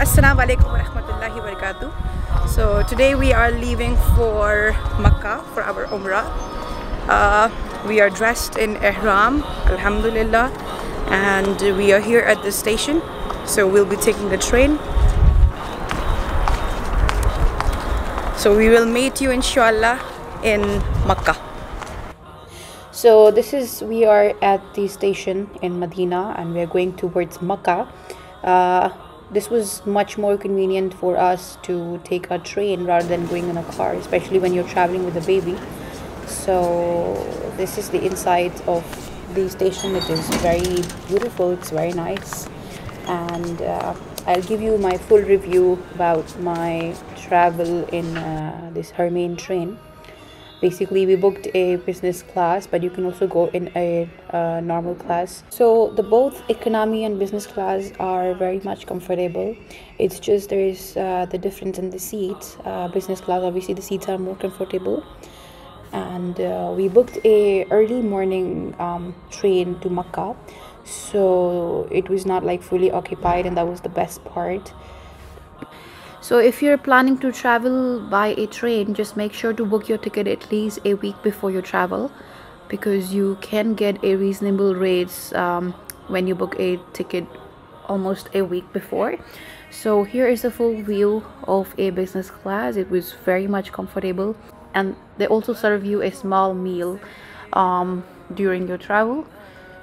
Assalamu warahmatullahi wabarakatuh. So today we are leaving for Makkah for our Umrah. Uh, we are dressed in Ihram, Alhamdulillah and we are here at the station so we'll be taking the train so we will meet you inshallah in Makkah so this is we are at the station in Medina and we are going towards Makkah uh, this was much more convenient for us to take a train rather than going in a car especially when you're traveling with a baby so this is the inside of the station it is very beautiful it's very nice and uh, I'll give you my full review about my travel in uh, this Hermione train basically we booked a business class but you can also go in a uh, normal class so the both economy and business class are very much comfortable it's just there is uh, the difference in the seats uh, business class obviously the seats are more comfortable and uh, we booked a early morning um, train to Makkah so it was not like fully occupied and that was the best part so if you're planning to travel by a train just make sure to book your ticket at least a week before you travel because you can get a reasonable rates um, when you book a ticket almost a week before so here is a full view of a business class it was very much comfortable and they also serve you a small meal um, during your travel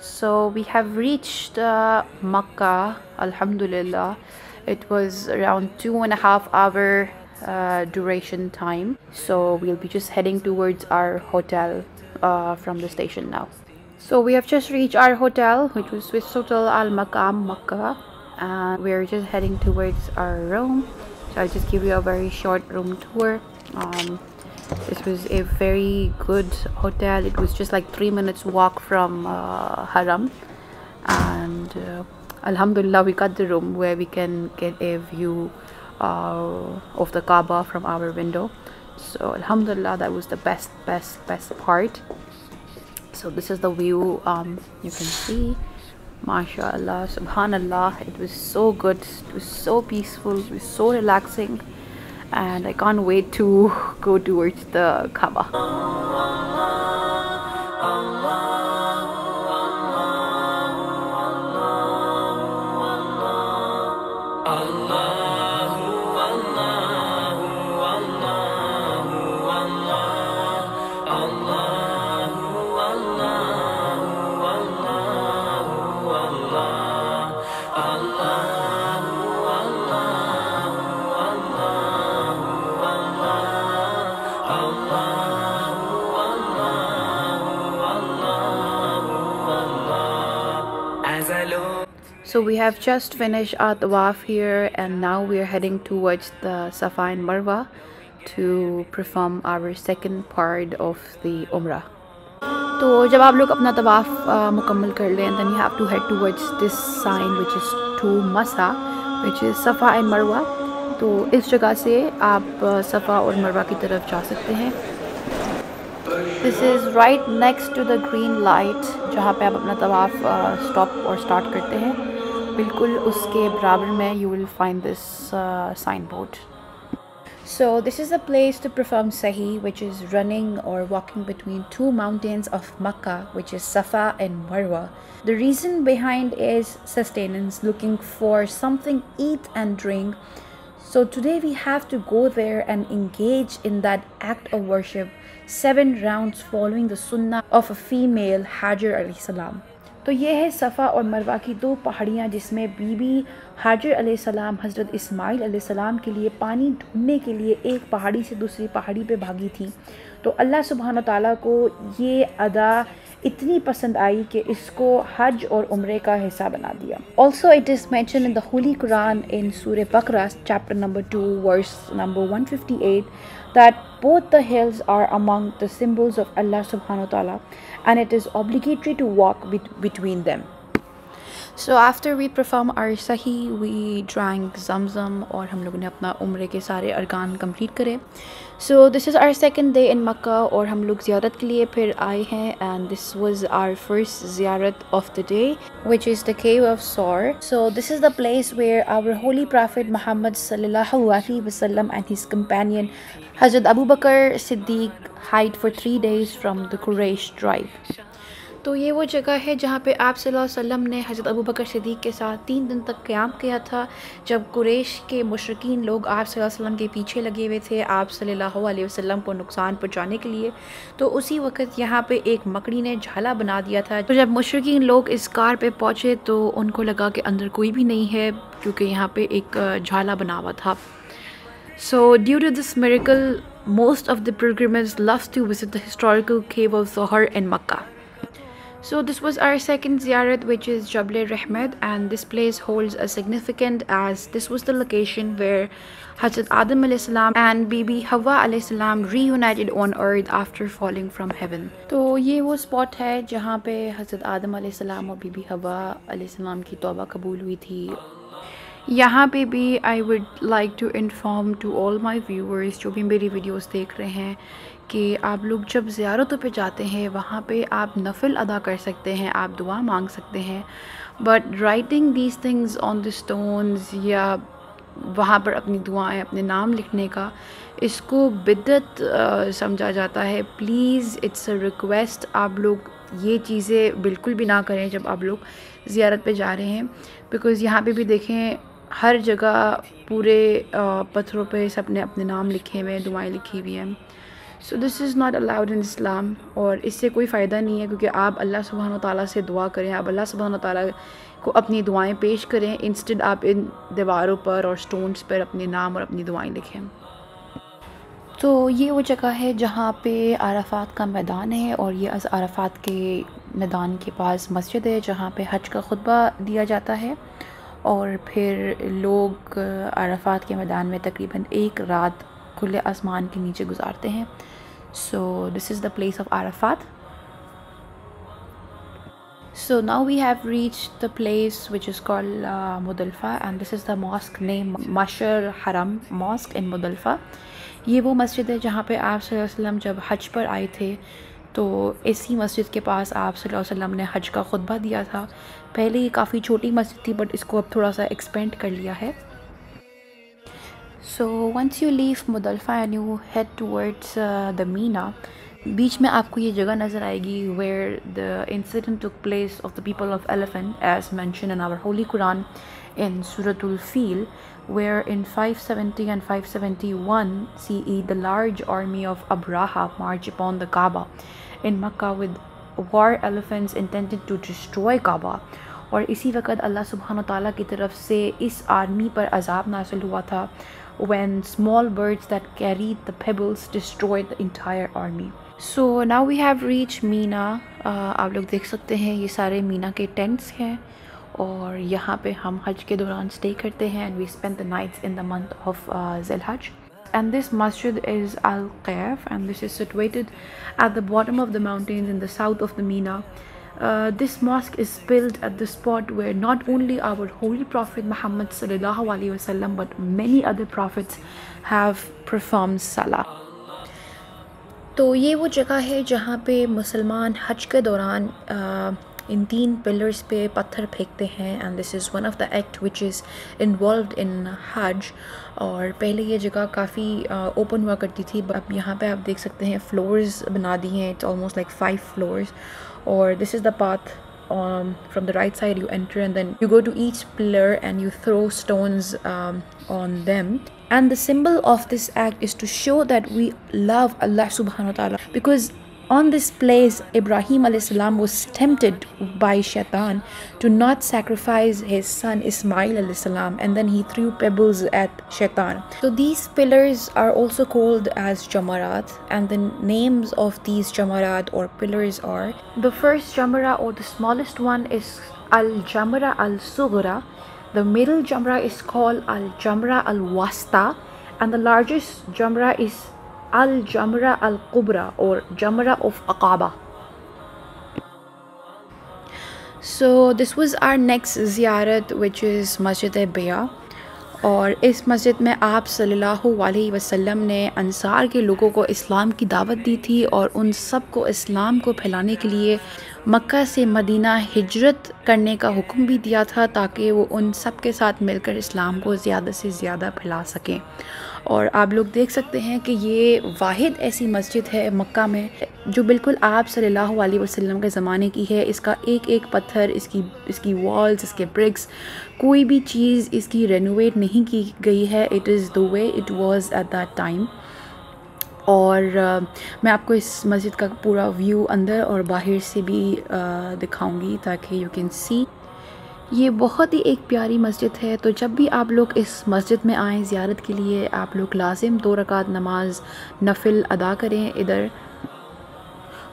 so we have reached uh, Makkah Alhamdulillah it was around two and a half hour uh, duration time so we'll be just heading towards our hotel uh, from the station now so we have just reached our hotel which was Swiss Hotel Al Makam Makkah and we're just heading towards our room so I'll just give you a very short room tour um, this was a very good hotel. It was just like three minutes walk from uh, Haram, and uh, Alhamdulillah, we got the room where we can get a view uh, of the Kaaba from our window. So Alhamdulillah, that was the best, best, best part. So this is the view um, you can see. mashallah Subhanallah, it was so good, it was so peaceful, it was so relaxing and I can't wait to go towards the Kaaba. So we've just finish our طواف here and now we are heading towards the صفا and Marwa to perform our second part of the Umrah تو جب آپ لوگ اپنا طواف مکمل کر لیں then you have to head towards this sign which is to Masa which از صفا اینڈ مروا تو اس جگہ سے آپ صفحہ اور مروا کی طرف جا سکتے ہیں this is right next to the green light جہاں پہ آپ اپنا طواف اسٹاپ اور اسٹارٹ کرتے ہیں बिल्कुल उसके बराबर में you will find this sign board So this is the place to perform sahi, which is running or walking between two mountains of Makkah, which is Safa and Marwa. The reason behind is sustenance, looking for something eat and drink. So today we have to go there and engage in that act of worship, seven rounds following the sunnah of a female Hajar alayhi تو یہ ہے صفا اور مروہ کی دو پہاڑیاں جس میں be be Hajar علیہ السلام حضرت اسماعیل علیہ السلام کے لیے پانی ڈھونڈنے کے لیے ایک پہاڑی سے دوسری پہاڑی پہ بھاگی تھیں تو اللہ سبحانہ تعالیٰ کو یہ ادا اتنی پسند آئی کہ اس کو حج اور عمرے کا حصہ بنا دیا also it is mention the holy Quran in سور بقرا chapter number two verse number one fifty eight that both the hills are among the symbols of Allah subhanahu wa ta'ala and it is obligatory to walk be between them. So after we perform our صحیح we drawing زمزم اور ہم لوگوں نے اپنا عمرے کے سارے ارکان کمپلیٹ کرے so this is our second day in مکہ اور ہم لوگ زیارت کے لیے پھر آئے ہیں and this was our first زیارت of the day which is the cave of سور so this is the place where our holy prophet محمد صلی اللہ علیہ وسلم اینڈ ہز کمپینین حضرت ابو بکر صدیق hid for three days from the Quraysh drive تو یہ وہ جگہ ہے جہاں پہ آپ صلی اللہ علیہ وسلم نے حضرت ابو بکر صدیق کے ساتھ تین دن تک قیام کیا تھا جب قریش کے مشرقین لوگ آپ صلی اللہ علیہ وسلم کے پیچھے لگے ہوئے تھے آپ صلی اللہ علیہ وسلم کو نقصان پہنچانے کے لیے تو اسی وقت یہاں پہ ایک مکڑی نے جھالا بنا دیا تھا تو جب مشرقین لوگ اس کار پہ پہنچے تو ان کو لگا کہ اندر کوئی بھی نہیں ہے کیونکہ یہاں پہ ایک جھالا بنا ہوا تھا so due to this miracle most of the programmes لفظ to visit the historical cave of زہر and Mecca so this was our second زیارت which is Jabal Rahmat and this place holds a significant as this was the location where حضرت Adam علیہ السلام and be be ہوا علیہ السلام reunited on earth after falling from heaven تو یہ وہ اسپاٹ ہے جہاں پہ حضرت عدم علیہ السّلام اور بی بی ہوا علیہ السّلام کی توبہ قبول ہوئی تھی یہاں پہ بھی I would like to inform to all my viewers جو بھی میری ویڈیوز دیکھ رہے ہیں کہ آپ لوگ جب زیارتوں پہ جاتے ہیں وہاں پہ آپ نفل ادا کر سکتے ہیں آپ دعا مانگ سکتے ہیں but writing these things on the stones یا وہاں پر اپنی دعائیں اپنے نام لکھنے کا اس کو بدت سمجھا جاتا ہے پلیز اٹس اے ریکویسٹ آپ لوگ یہ چیزیں بالکل بھی نہ کریں جب آپ لوگ زیارت پہ جا رہے ہیں بیکوز یہاں پہ بھی دیکھیں ہر جگہ پورے پتھروں پہ سب نے اپنے نام لکھے ہوئے دعائیں لکھی ہوئی ہیں سو this is not allowed in اسلام اور اس سے کوئی فائدہ نہیں ہے کیونکہ آپ اللہ سبحانہ و تعالیٰ سے دعا کریں آپ اللہ سبحانہ و تعالیٰ کو اپنی دعائیں پیش کریں انسٹڈ آپ ان دیواروں پر اور سٹونز پر اپنے نام اور اپنی دعائیں لکھیں تو یہ وہ جگہ ہے جہاں پہ عرفات کا میدان ہے اور یہ از عرفات کے میدان کے پاس مسجد ہے جہاں پہ حج کا خطبہ دیا جاتا ہے اور پھر لوگ عرفات کے میدان میں تقریباً ایک رات کھلے آسمان کے نیچے گزارتے ہیں this is the place of Arafat. So now we have reached the place which is called uh, Mudalfa and this is the mosque name Mashar Haram mosque in Mudalfa. یہ وہ مسجد ہے جہاں پہ آپ صلی اللہ علیہ وسلم جب حج پر آئے تھے تو اسی مسجد کے پاس آپ صلی اللہ علیہ وسلم نے حج کا خطبہ دیا تھا پہلے یہ کافی چھوٹی مسجد تھی بٹ اس کو اب تھوڑا سا ایکسپینڈ کر لیا ہے So once you leave Mudalfa and you head towards uh, the Mina, beach me, aapko ye jagah nazar aegi where the incident took place of the people of Elephant as mentioned in our Holy Quran in Suratul Fil where in 570 and 571 CE the large army of Abraha marched upon the Kaaba in Makkah with war elephants intended to destroy Kaaba or isi waqt Allah subhanahu wa ta'ala ki taraf se is army par azab nasil hua tha when small birds that carried the pebbles destroyed the entire army. So now we have reached Mina. Uh, आप लोग देख सकते हैं ये सारे मीना के tents हैं और यहाँ पे हम हज के दौरान stay करते हैं and we spend the nights in the month of जिल uh, and this masjid is Al Qaif and this is situated at the bottom of the mountains in the south of the Mina uh, this mosque is built at the spot where not only our holy prophet Muhammad wasallam but many other prophets have performed salah. तो ये वो जगह है जहाँ पे मुसलमान हज के दौरान इन तीन पिलर्स पे पत्थर फेंकते हैं and this is one of the act which is involve in हज और पहले ये जगह काफ़ी ओपन हुआ करती थी अब यहाँ पे आप देख सकते हैं फ्लोर्स बना दी हैं it's almost like five floors or this is the path um, from the right side you enter and then you go to each pillar and you throw stones um, on them and the symbol of this act is to show that we love Allah subhanahu wa ta'ala because on this place ibrahim salam was tempted by shaitan to not sacrifice his son ismail salam and then he threw pebbles at shaitan so these pillars are also called as jamarat and the names of these jamarat or pillars are the first jamara or the smallest one is al jamara al sughra the middle jamra is called al jamra al wasta and the largest jamra is الجمرہ القبرہ اور جمرہ of اقابہ so this was our next زیارت which از مسجد بیا اور اس مسجد میں آپ صلی اللہ علیہ وسلم نے انصار کے لوگوں کو اسلام کی دعوت دی تھی اور ان سب کو اسلام کو پھیلانے کے لیے مکہ سے مدینہ ہجرت کرنے کا حکم بھی دیا تھا تاکہ وہ ان سب کے ساتھ مل کر اسلام کو زیادہ سے زیادہ پھیلا سکیں اور آپ لوگ دیکھ سکتے ہیں کہ یہ واحد ایسی مسجد ہے مکہ میں جو بالکل آپ صلی اللہ علیہ وسلم کے زمانے کی ہے اس کا ایک ایک پتھر اس کی اس کی والز اس کے برکس کوئی بھی چیز اس کی رینوویٹ نہیں کی گئی ہے it is the way it was at that time اور میں آپ کو اس مسجد کا پورا ویو اندر اور باہر سے بھی دکھاؤں گی تاکہ یو کین سی یہ بہت ہی ایک پیاری مسجد ہے تو جب بھی آپ لوگ اس مسجد میں آئیں زیارت کے لیے آپ لوگ لازم دو رکعت نماز نفل ادا کریں ادھر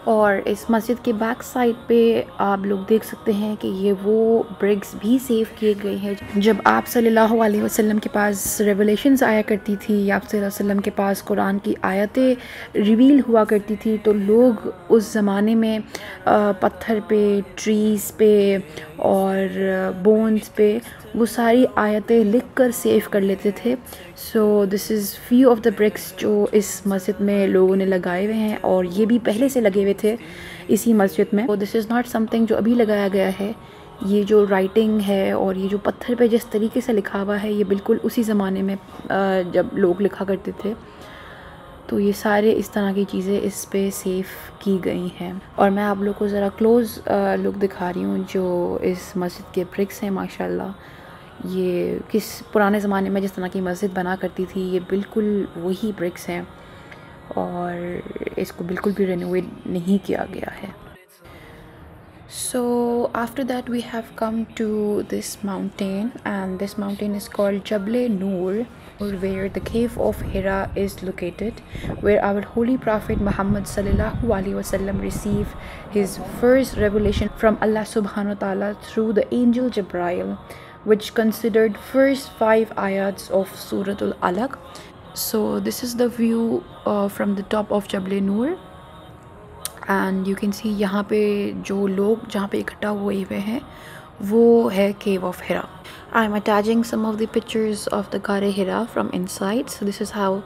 اور اس مسجد کے بیک سائڈ پہ آپ لوگ دیکھ سکتے ہیں کہ یہ وہ برگز بھی سیو کیے گئے ہیں جب آپ صلی اللہ علیہ وسلم کے پاس ریولیشنز آیا کرتی تھی یا آپ صلی اللہ علیہ وسلم کے پاس قرآن کی آیتیں ریویل ہوا کرتی تھی تو لوگ اس زمانے میں پتھر پہ ٹریز پہ اور بونز پہ وہ ساری آیتیں لکھ کر سیف کر لیتے تھے so this is few of the bricks جو اس مسجد میں لوگوں نے لگائے ہوئے ہیں اور یہ بھی پہلے سے لگے ہوئے تھے اسی مسجد میں دس از ناٹ سم تھنگ جو ابھی لگایا گیا ہے یہ جو رائٹنگ ہے اور یہ جو پتھر پہ جس طریقے سے لکھا ہوا ہے یہ بالکل اسی زمانے میں جب لوگ لکھا کرتے تھے تو یہ سارے اس طرح کی چیزیں اس پہ سیف کی گئی ہیں اور میں آپ لوگ کو ذرا کلوز لک دکھا رہی ہوں جو اس مسجد کے برکس ہیں ماشاءاللہ اللہ یہ کس پرانے زمانے میں جس طرح کی مسجد بنا کرتی تھی یہ بالکل وہی برکس ہیں اور اس کو بالکل بھی رینوویٹ نہیں کیا گیا ہے so after that we have come to this mountain and this mountain is call Jabal Noor اور where the cave of Hira is located where our holy prophet محمد صلی اللہ علیہ وسلم receive his first revelation from Allah سبحان و تعالیٰ through the angel Jibrail which considered first five ayats of Suratul Alaq. So this is the view uh, from the top of Jabal Nur. And you can see यहाँ पे जो लोग जहाँ पे इकट्ठा हुए हुए हैं cave of Hira. I'm attaching some of the pictures of the Cave of Hira from inside. So this is how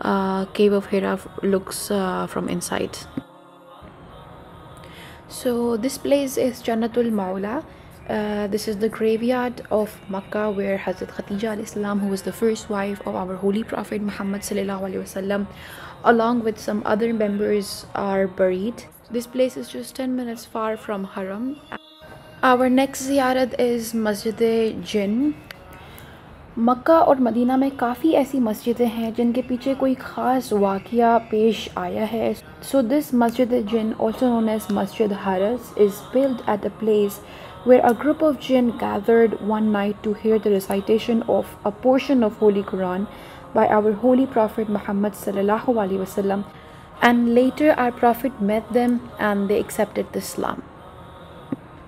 uh, cave of Hira looks uh, from inside. So this place is Jannatul Maula. Uh, this is the graveyard of Makkah where Hazrat Khatija al-Islam who was the first wife of our holy prophet Muhammad wasallam, along with some other members are buried. This place is just 10 minutes far from Haram. Our next ziyarat is Masjid-e-Jinn. मक्का और Medina में काफ़ी ऐसी मस्जिदें हैं जिनके पीछे कोई ख़ास वाक़ पेश आया है सो दिस मस्जिद जिन also known as Masjid Haras is build at place where a group of jinn gathered one night to hear the recitation of a portion of Holy Quran by our Holy Prophet Muhammad and later our Prophet met them and they accepted Islam.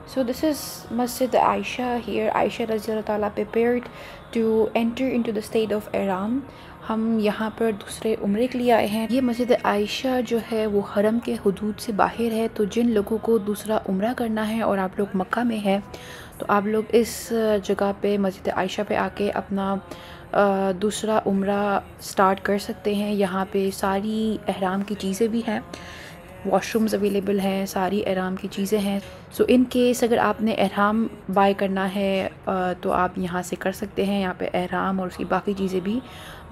So this is Masjid Aisha here. Aisha ta'ala prepared to enter into the state of Iran ہم یہاں پر دوسرے عمرے کے لیے آئے ہیں یہ مسجد عائشہ جو ہے وہ حرم کے حدود سے باہر ہے تو جن لوگوں کو دوسرا عمرہ کرنا ہے اور آپ لوگ مکہ میں ہیں تو آپ لوگ اس جگہ پہ مسجد عائشہ پہ آ کے اپنا دوسرا عمرہ سٹارٹ کر سکتے ہیں یہاں پہ ساری احرام کی چیزیں بھی ہیں واش رومز اویلیبل ہیں ساری احرام کی چیزیں ہیں سو ان کیس اگر آپ نے احرام بائی کرنا ہے تو آپ یہاں سے کر سکتے ہیں یہاں پہ احرام اور اس کی باقی چیزیں بھی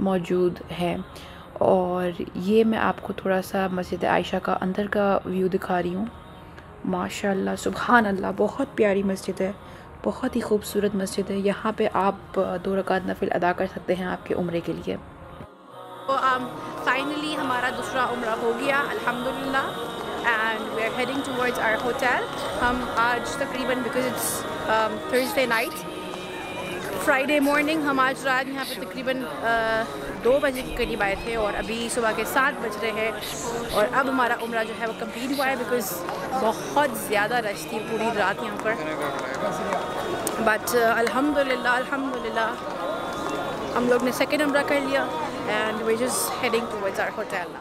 موجود ہے اور یہ میں آپ کو تھوڑا سا مسجد عائشہ کا اندر کا ویو دکھا رہی ہوں ماشاء اللہ سبحان اللہ بہت پیاری مسجد ہے بہت ہی خوبصورت مسجد ہے یہاں پہ آپ دو رکعت نفل ادا کر سکتے ہیں آپ کے عمرے کے لیے فائنلی ہمارا دوسرا عمرہ ہو گیا الحمدللہ الحمد نائٹ فرائیڈے مارننگ ہم آج رات یہاں پہ تقریباً دو بجے کے قریب آئے تھے اور ابھی صبح کے سات بج رہے ہیں اور اب ہمارا عمرہ جو ہے وہ کمپلیٹ ہوا ہے بیکاز بہت زیادہ رش تھی پوری رات یہاں پر بٹ الحمد للہ الحمد للہ ہم لوگ نے سیکنڈ عمرہ کر لیا and heading to our hotel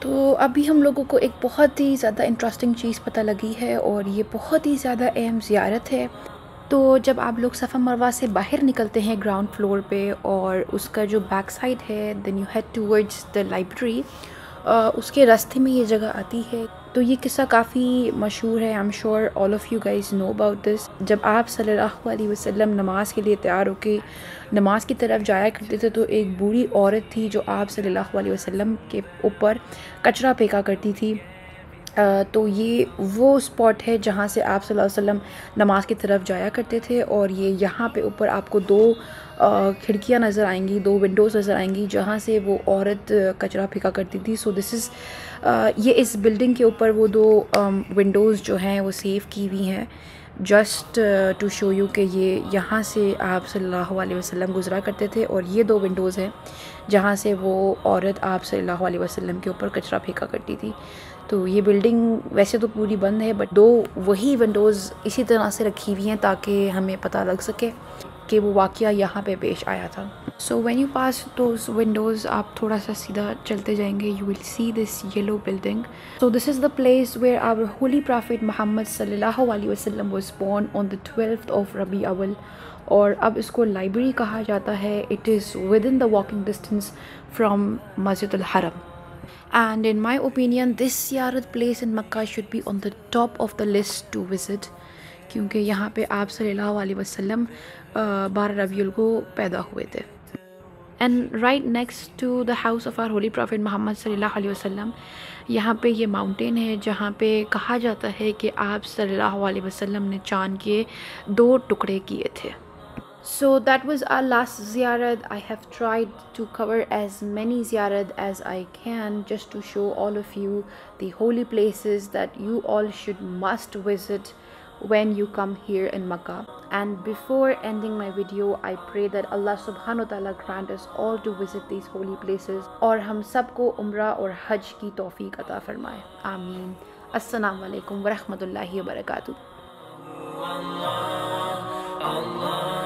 تو ابھی ہم لوگوں کو ایک بہت ہی زیادہ انٹرسٹنگ چیز پتہ لگی ہے اور یہ بہت ہی زیادہ اہم زیارت ہے تو جب آپ لوگ صفا مروہ سے باہر نکلتے ہیں گراؤنڈ فلور پہ اور اس کا جو بیک سائڈ ہے then you head towards the library اس کے راستے میں یہ جگہ آتی ہے تو یہ قصہ کافی مشہور ہے I am sure all of you guys know about this جب آپ صلی اللہ علیہ وسلم نماز کے لیے تیار ہو کے نماز کی طرف جایا کرتے تھے تو ایک بوڑھی عورت تھی جو آپ صلی اللہ علیہ وسلم کے اوپر کچرا پیکا کرتی تھی تو یہ وہ اسپاٹ ہے جہاں سے آپ صلی اللہ علیہ وسلم نماز کی طرف جایا کرتے تھے اور یہ یہاں پہ اوپر آپ کو دو کھڑکیاں نظر آئیں گی دو ونڈوز نظر آئیں گی جہاں سے وہ عورت کچرا پھکا کرتی تھی سو دس از یہ اس بلڈنگ کے اوپر وہ دو ونڈوز جو ہیں وہ سیف کی ہوئی ہیں جسٹ ٹو شو یو کہ یہ یہاں سے آپ صلی اللہ علیہ وسلم گزرا کرتے تھے اور یہ دو ونڈوز ہیں جہاں سے وہ عورت آپ صلی اللہ علیہ وسلم کے اوپر کچرا پھینکا کرتی تھی تو یہ بلڈنگ ویسے تو پوری بند ہے بٹ دو وہی ونڈوز اسی طرح سے رکھی ہوئی ہیں تاکہ ہمیں پتہ لگ سکے کہ وہ واقعہ یہاں پہ پیش آیا تھا so when you pass those windows آپ تھوڑا سا سیدھا چلتے جائیں گے you will see this yellow building so this is the place where our holy prophet محمد صلی اللہ علیہ وسلم was born on the twelfth of Rabi Awwal اور اب اس کو لائبریری کہا جاتا ہے it is within the walking distance from Masjid الحرم and in my opinion this سیارت place in Mecca should be on the top of the list to visit کیونکہ یہاں پہ آپ صلی اللہ علیہ وسلم بارہ ربیع کو پیدا ہوئے تھے and right next to the house of our holy prophet محمد صلی اللہ علیہ وسلم یہاں پہ یہ ماؤنٹین ہے جہاں پہ کہا جاتا ہے کہ آپ صلی اللہ علیہ وسلم نے چاند کے دو ٹکڑے کیے تھے so that was our last زیارت I have tried to cover as many زیارت as I can just to show all of you the holy places that you all should must visit when you come here in Mecca and before ending my video i pray that allah subhanahu wa ta'ala grant us all to visit these holy places aur hum sabko umrah aur hajj ki tawfiq ata farmaye Amin. assalamu alaikum wa rahmatullahi wa barakatuh Allah, Allah.